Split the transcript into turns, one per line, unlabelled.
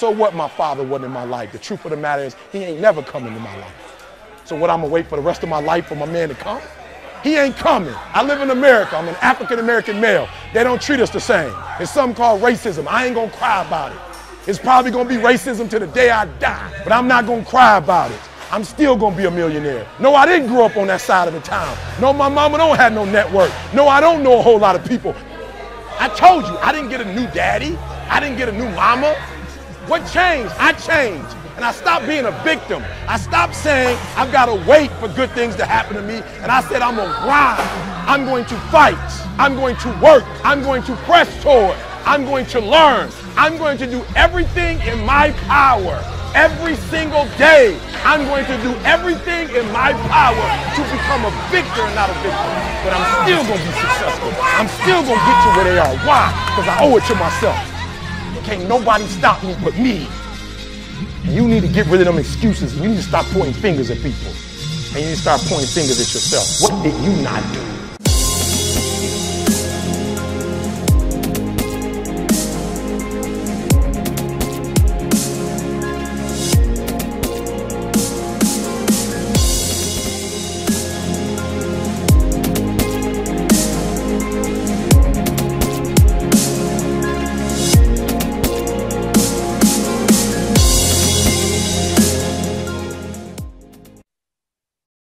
So what my father wasn't in my life? The truth of the matter is, he ain't never come into my life. So what, I'm gonna wait for the rest of my life for my man to come? He ain't coming. I live in America. I'm an African American male. They don't treat us the same. It's something called racism. I ain't gonna cry about it. It's probably gonna be racism to the day I die, but I'm not gonna cry about it. I'm still gonna be a millionaire. No, I didn't grow up on that side of the town. No, my mama don't have no network. No, I don't know a whole lot of people. I told you, I didn't get a new daddy. I didn't get a new mama. What changed? I changed. And I stopped being a victim. I stopped saying I've got to wait for good things to happen to me. And I said I'm going to grind. I'm going to fight. I'm going to work. I'm going to press toward. I'm going to learn. I'm going to do everything in my power every single day. I'm going to do everything in my power to become a victor and not a victim. But I'm still going to be successful. I'm still going to get to where they are. Why? Because I owe it to myself. Can't nobody stop me but me. You need to get rid of them excuses. You need to stop pointing fingers at people. And you need to start pointing fingers at yourself. What did you not do?